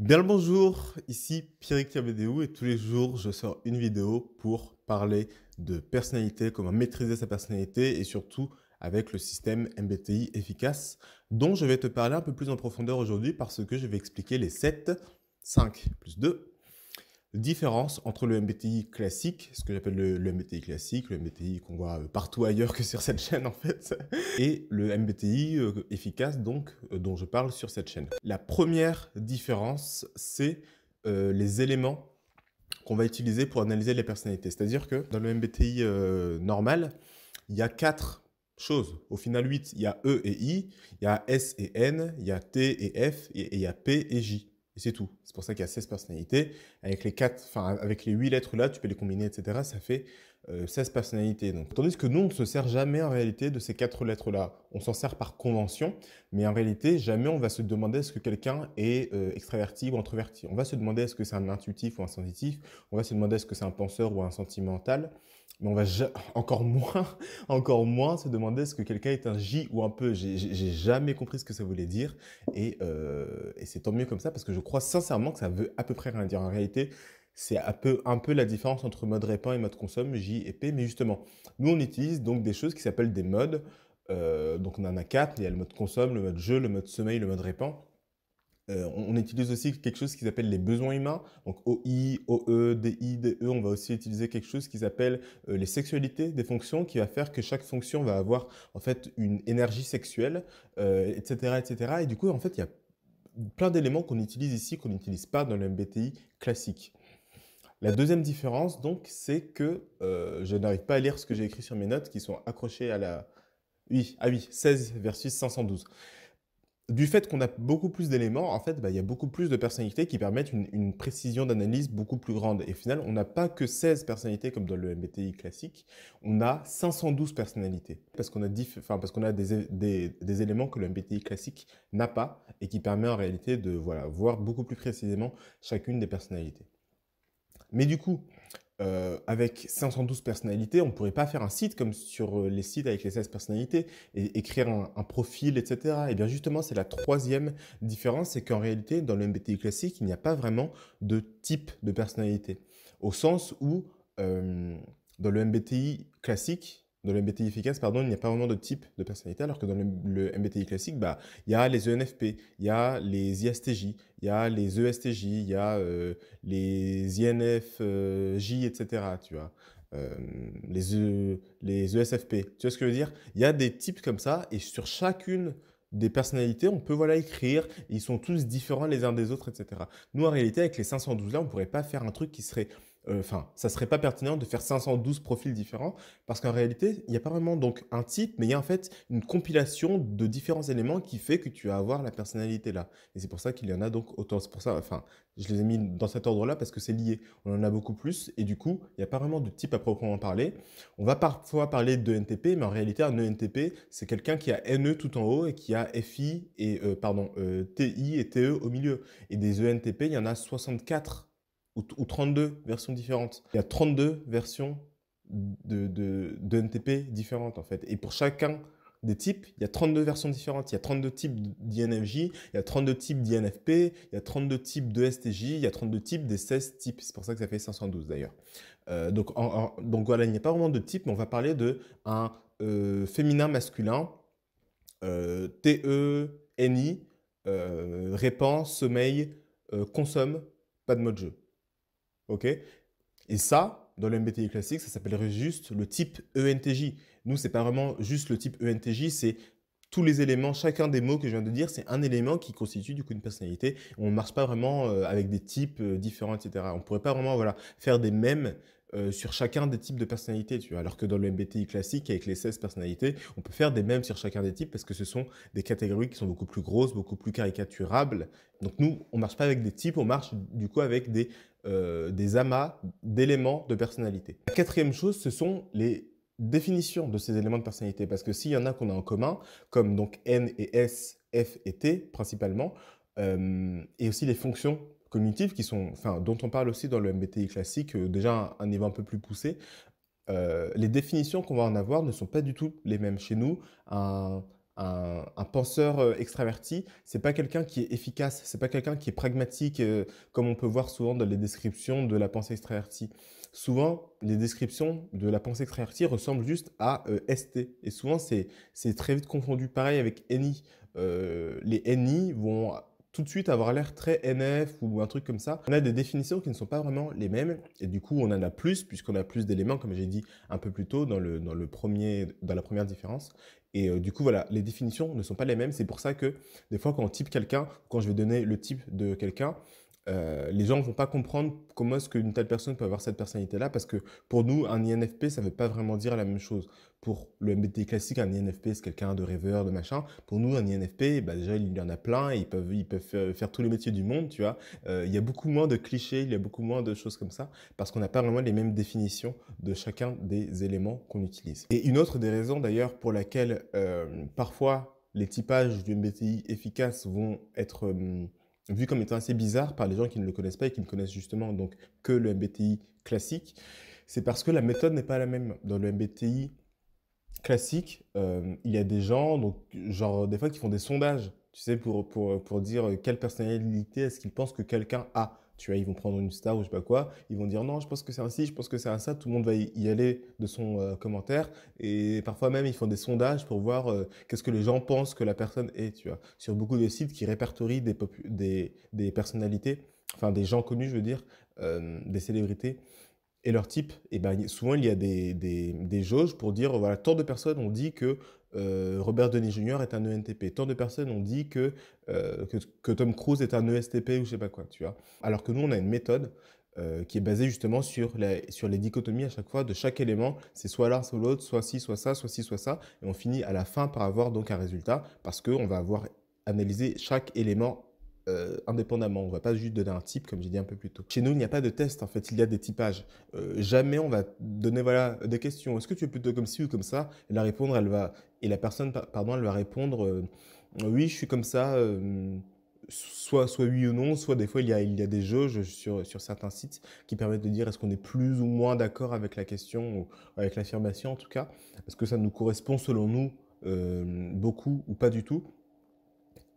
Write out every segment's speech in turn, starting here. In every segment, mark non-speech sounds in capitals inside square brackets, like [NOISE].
Bien le bonjour, ici Pierrick Tiabedéou et tous les jours je sors une vidéo pour parler de personnalité, comment maîtriser sa personnalité et surtout avec le système MBTI efficace dont je vais te parler un peu plus en profondeur aujourd'hui parce que je vais expliquer les 7, 5 plus 2 différence entre le MBTI classique, ce que j'appelle le, MBTI classique, le MBTI qu'on voit euh, partout ailleurs que sur cette chaîne en fait, [LAUGHS] et le MBTI euh, efficace donc euh, dont je parle sur cette chaîne. La première différence, c'est les éléments qu'on va utiliser pour analyser les personnalités. C'est-à-dire que dans le MBTI normal, il y a quatre choses. Au final, 8, il y a E et I, il y a S et N, il y a T et F, et il y a P et J. C'est tout. C'est pour ça qu'il y a 16 personnalités. Avec les, 4, enfin, avec les 8 lettres là, tu peux les combiner, etc. Ça fait 16 euh, personnalités. Donc. Tandis que nous, on ne se sert jamais en réalité de ces 4 lettres là. On s'en sert par convention, mais en réalité, jamais on va se demander est-ce que quelqu'un est euh, extraverti ou introverti. On va se demander est-ce que c'est un intuitif ou un sensitif. On va se demander est-ce que c'est un penseur ou un sentimental mais on va [LAUGHS] encore moins, [LAUGHS] encore moins se demander est-ce que quelqu'un est un J ou un peu. J'ai jamais compris ce que ça voulait dire euh, et, c'est tant mieux comme ça parce que je crois sincèrement que ça veut à peu près rien dire. En réalité, c'est un peu, la différence entre mode répand et mode consomme, J et P. Mais justement, nous on utilise donc des choses qui s'appellent des modes. Euh, donc on en a quatre. Il y a le mode consomme, le mode jeu, le mode sommeil, le mode répand. Euh, on, utilise aussi quelque chose qui s'appelle les besoins humains, donc OI, OE, DI, DE. On va aussi utiliser quelque chose qui s'appelle euh, les sexualités des fonctions, qui va faire que chaque fonction va avoir en fait une énergie sexuelle, etc., etc. Et du coup, en fait, il y a plein d'éléments qu'on utilise ici qu'on n'utilise pas dans le MBTI classique. La deuxième différence, donc, c'est que je n'arrive pas à lire ce que j'ai écrit sur mes notes qui sont accrochées à la... Oui, ah oui, 16 versus 512 du fait qu'on a beaucoup plus d'éléments, en fait, bah, il y a beaucoup plus de personnalités qui permettent une, précision d'analyse beaucoup plus grande. Et au final, on n'a pas que 16 personnalités comme dans le MBTI classique, on a 512 personnalités. Parce qu'on a, parce a des, des, éléments que le MBTI classique n'a pas et qui permet en réalité de voilà, voir beaucoup plus précisément chacune des personnalités. Mais du coup, euh, avec 512 personnalités, on ne pourrait pas faire un site comme sur euh, les sites avec les 16 personnalités et écrire un, profil, etc. Et bien justement, c'est la troisième différence, c'est qu'en réalité, dans le MBTI classique, il n'y a pas vraiment de type de personnalité. Au sens où, euh, dans le MBTI classique, dans le MBTI efficace, pardon, il n'y a pas vraiment de type de personnalité, alors que dans le, MBTI classique, bah, il y a les ENFP, il y a les ISTJ, il y a les ESTJ, il y a euh, les INFJ, etc. Tu vois. Euh, les, e, les ESFP. Tu vois ce que je veux dire? Il y a des types comme ça, et sur chacune des personnalités, on peut voilà écrire, ils sont tous différents les uns des autres, etc. Nous, en réalité, avec les 512 là, on pourrait pas faire un truc qui serait euh, enfin, ça serait pas pertinent de faire 512 profils différents parce qu'en réalité, il n'y a pas vraiment donc un type, mais il y a en fait une compilation de différents éléments qui fait que tu vas avoir la personnalité là. Et c'est pour ça qu'il y en a donc autant. C'est pour ça, enfin, je les ai mis dans cet ordre-là parce que c'est lié. On en a beaucoup plus et du coup, il n'y a pas vraiment de type à proprement parler. On va parfois parler de NTP, mais en réalité, un ENTP, c'est quelqu'un qui a NE tout en haut et qui a FI et euh, pardon euh, TI et TE au milieu. Et des ENTP, il y en a 64 ou, 32 versions différentes. Il y a 32 versions de, de, NTP différentes en fait. Et pour chacun des types, il y a 32 versions différentes. Il y a 32 types d'INFJ, il y a 32 types d'INFP, il y a 32 types de STJ, il y a 32 types des 16 types. C'est pour ça que ça fait 512 d'ailleurs. Euh, donc, donc voilà, il n'y a pas vraiment de type, mais on va parler de un euh, féminin masculin, euh, TE, NI, répand, sommeil, consomme, pas de mode jeu. OK? Et ça, dans le MBTI classique, ça s'appellerait juste le type ENTJ. Nous, c'est pas vraiment juste le type ENTJ, c'est tous les éléments, chacun des mots que je viens de dire, c'est un élément qui constitue du coup une personnalité. On ne marche pas vraiment euh, avec des types euh, différents, etc. On ne pourrait pas vraiment voilà, faire des mêmes euh, sur chacun des types de personnalités, tu vois. Alors que dans le MBTI classique, avec les 16 personnalités, on peut faire des mêmes sur chacun des types parce que ce sont des catégories qui sont beaucoup plus grosses, beaucoup plus caricaturables. Donc nous, on marche pas avec des types, on marche du coup avec des, euh, des amas d'éléments de personnalité. La quatrième chose, ce sont les définitions de ces éléments de personnalité. Parce que s'il y en a qu'on a en commun, comme donc N et S, F et T principalement, euh, et aussi les fonctions cognitives qui sont, dont on parle aussi dans le MBTI classique, euh, déjà un, niveau un peu plus poussé, euh, les définitions qu'on va en avoir ne sont pas du tout les mêmes. Chez nous, un, penseur euh, extraverti, c'est pas quelqu'un qui est efficace, c'est pas quelqu'un qui est pragmatique, comme on peut voir souvent dans les descriptions de la pensée extravertie. Souvent, les descriptions de la pensée extravertie ressemblent juste à ST. Et souvent, c'est très vite confondu. Pareil avec NI. les NI vont tout de suite avoir l'air très NF ou un truc comme ça. On a des définitions qui ne sont pas vraiment les mêmes et du coup on en a plus puisqu'on a plus d'éléments comme j'ai dit un peu plus tôt dans, le, dans, le premier, dans la première différence. Et euh, du coup voilà, les définitions ne sont pas les mêmes. C'est pour ça que des fois quand on type quelqu'un, quand je vais donner le type de quelqu'un, euh, les gens ne vont pas comprendre comment est-ce qu'une telle personne peut avoir cette personnalité-là, parce que pour nous, un INFP, ça ne veut pas vraiment dire la même chose. Pour le MBTI classique, un INFP, c'est quelqu'un de rêveur, de machin. Pour nous, un INFP, bah déjà, il y en a plein, et ils peuvent, ils peuvent faire, tous les métiers du monde, tu vois. Euh, il y a beaucoup moins de clichés, il y a beaucoup moins de choses comme ça, parce qu'on n'a pas vraiment les mêmes définitions de chacun des éléments qu'on utilise. Et une autre des raisons, d'ailleurs, pour laquelle euh, parfois les typages du MBTI efficace vont être... Hum, vu comme étant assez bizarre par les gens qui ne le connaissent pas et qui ne connaissent justement donc que le MBTI classique, c'est parce que la méthode n'est pas la même. Dans le MBTI classique, euh, il y a des gens, donc, genre des fois qui font des sondages, tu sais, pour, pour, pour dire quelle personnalité est-ce qu'ils pensent que quelqu'un a. Tu vois, ils vont prendre une star ou je sais pas quoi, ils vont dire non, je pense que c'est un ci, je pense que c'est un ça, tout le monde va y aller de son euh, commentaire. Et parfois même, ils font des sondages pour voir euh, qu'est-ce que les gens pensent que la personne est, tu vois. Sur beaucoup de sites qui répertorient des, des, des personnalités, enfin des gens connus, je veux dire, euh, des célébrités et leur type, et ben, souvent il y a des, des, des, jauges pour dire voilà, tant de personnes ont dit que euh, Robert Denis Jr. est un ENTP. Tant de personnes ont dit que, euh, que, Tom Cruise est un ESTP ou je sais pas quoi, tu vois. Alors que nous, on a une méthode euh, qui est basée justement sur, sur les dichotomies à chaque fois de chaque élément. C'est soit l'un, soit l'autre, soit ci, soit ça, soit ci, soit ça. Et on finit à la fin par avoir donc un résultat parce qu'on va avoir analysé chaque élément euh, indépendamment. On ne va pas juste donner un type, comme j'ai dit un peu plus tôt. Chez nous, il n'y a pas de test, en fait, il y a des typages. Euh, jamais on va donner voilà, des questions. Est-ce que tu es plutôt comme ci ou comme ça? Et la elle va. Et la personne, pardon, elle va répondre euh, oui, je suis comme ça. soit, soit oui ou non, soit des fois il y a, il y a des jauges sur, sur certains sites qui permettent de dire est-ce qu'on est plus ou moins d'accord avec la question ou avec l'affirmation en tout cas, est-ce que ça nous correspond selon nous beaucoup ou pas du tout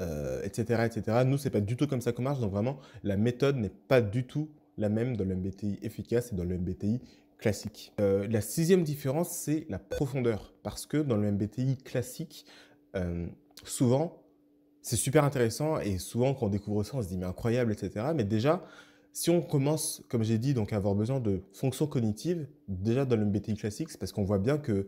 euh, etc. Nous, c'est pas du tout comme ça qu'on marche. Donc vraiment, la méthode n'est pas du tout la même dans le MBTI efficace et dans le MBTI classique. Euh, la sixième différence, c'est la profondeur. Parce que dans le MBTI classique, euh, souvent, c'est super intéressant et souvent quand on découvre ça, on se dit mais incroyable, etc. Mais déjà, si on commence, comme j'ai dit, donc à avoir besoin de fonctions cognitives, déjà dans le MBTI classique, c'est parce qu'on voit bien que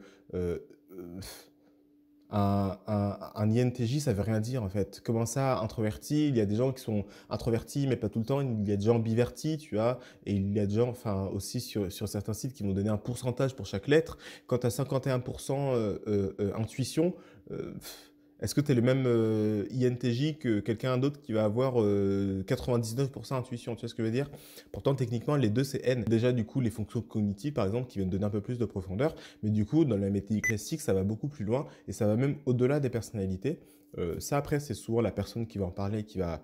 un, un, INTJ, ça veut rien dire en fait. Comment ça, introverti? Il y a des gens qui sont introvertis, mais pas tout le temps. Il y a des gens bivertis, tu vois. Et il y a des gens, enfin, aussi sur, sur certains sites qui vont donner un pourcentage pour chaque lettre. Quand as 51% euh, euh, euh, intuition, est-ce que tu es le même euh, INTJ que quelqu'un d'autre qui va avoir 99% euh, intuition Tu vois ce que je veux dire? Pourtant, techniquement, les deux, c'est N. Déjà, du coup, les fonctions cognitives, par exemple, qui viennent donner un peu plus de profondeur. Mais du coup, dans la méthode classique, ça va beaucoup plus loin et ça va même au-delà des personnalités. Euh, ça, après, c'est souvent la personne qui va en parler, qui va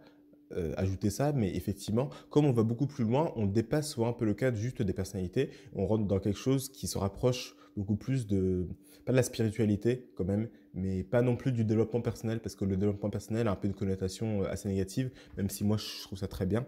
ajouter ça, mais effectivement, comme on va beaucoup plus loin, on dépasse souvent un peu le cadre juste des personnalités, on rentre dans quelque chose qui se rapproche beaucoup plus de, pas de la spiritualité quand même, mais pas non plus du développement personnel, parce que le développement personnel a un peu une connotation euh, assez négative, même si moi je trouve ça très bien.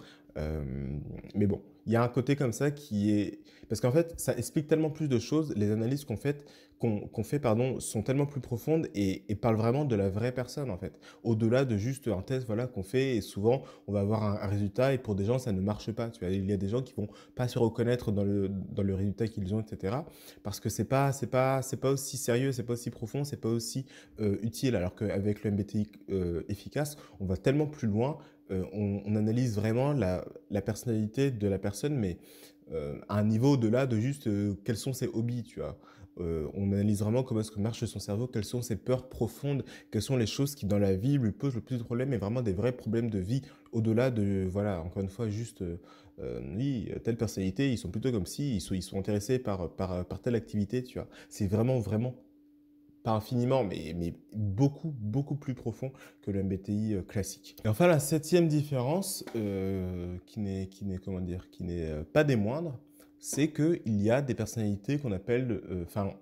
Mais bon, il y a un côté comme ça qui est... Parce qu'en fait, ça explique tellement plus de choses, les analyses qu'on fait, qu'on fait pardon, sont tellement plus profondes et, parlent vraiment de la vraie personne, en fait. Au-delà de juste un test voilà, qu'on fait, et souvent, on va avoir un, résultat, et pour des gens, ça ne marche pas. Tu vois, il y a des gens qui vont pas se reconnaître dans le, dans le résultat qu'ils ont, etc. Parce que c'est pas, pas, pas aussi sérieux, c'est pas aussi profond, c'est pas aussi utile. Alors qu'avec le MBTI euh, efficace, on va tellement plus loin euh, on, analyse vraiment la, personnalité de la personne, mais euh, à un niveau au-delà de juste euh, quels sont ses hobbies, tu vois. on analyse vraiment comment est-ce que marche son cerveau, quelles sont ses peurs profondes, quelles sont les choses qui dans la vie lui posent le plus de problèmes et vraiment des vrais problèmes de vie au-delà de, voilà, encore une fois, juste, oui, telle personnalité, ils sont plutôt comme si, ils sont, ils sont intéressés par, par, par telle activité, tu vois. C'est vraiment, vraiment infiniment, mais, mais beaucoup, beaucoup plus profond que le MBTI euh, classique. Et enfin, la septième différence, euh, qui n'est, comment dire, qui n'est euh, pas des moindres, c'est qu'il y a des personnalités qu'on appelle, enfin,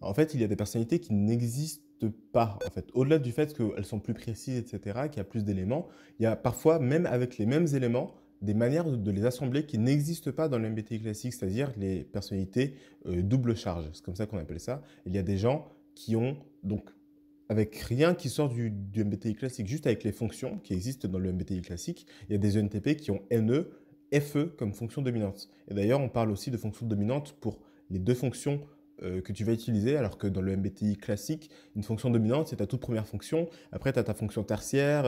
en fait, il y a des personnalités qui n'existent pas, en fait. Au-delà du fait qu'elles sont plus précises, etc., qu'il y a plus d'éléments, il y a parfois, même avec les mêmes éléments, des manières de les assembler qui n'existent pas dans le MBTI classique, c'est-à-dire les personnalités double charge. C'est comme ça qu'on appelle ça. Il y a des gens qui ont, donc, avec rien qui sort du, MBTI classique, juste avec les fonctions qui existent dans le MBTI classique, il y a des ENTP qui ont NE, FE comme fonction dominante. Et d'ailleurs, on parle aussi de fonction dominante pour les deux fonctions euh, que tu vas utiliser, alors que dans le MBTI classique, une fonction dominante, c'est ta toute première fonction, après tu as ta fonction tertiaire,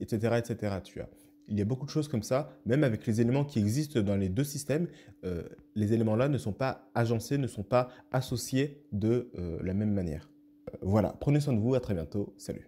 etc., euh, etc. Tu as. Il y a beaucoup de choses comme ça, même avec les éléments qui existent dans les deux systèmes, euh, les éléments-là ne sont pas agencés, ne sont pas associés de la même manière. voilà, prenez soin de vous, à très bientôt, salut